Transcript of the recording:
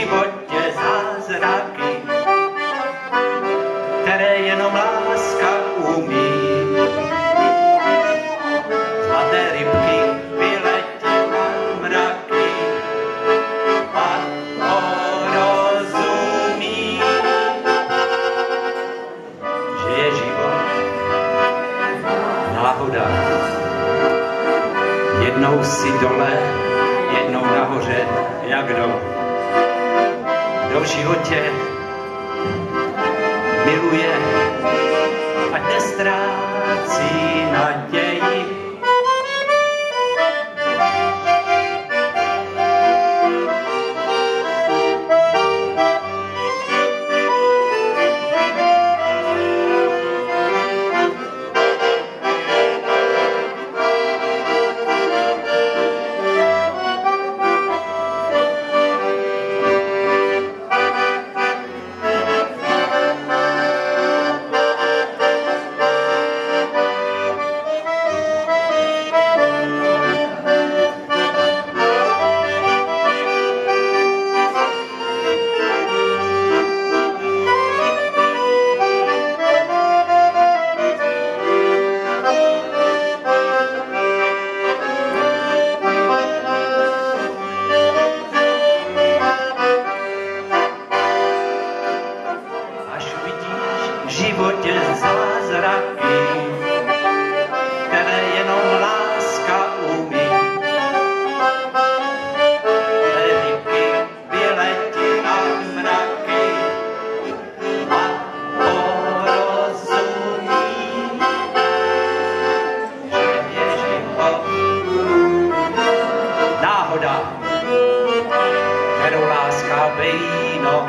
životě zázraky, které jenom láska umí. Zlaté rybky vyletěla mraky, pak porozumí, že je život náhoda. Jednou si dole, jednou nahoře, jak dole. V životě. Miluje, ať nestrácí životě zázraky, které jenom láska umí. Lediky vyletí na mraky a porozumí, že náhoda, kterou láska víno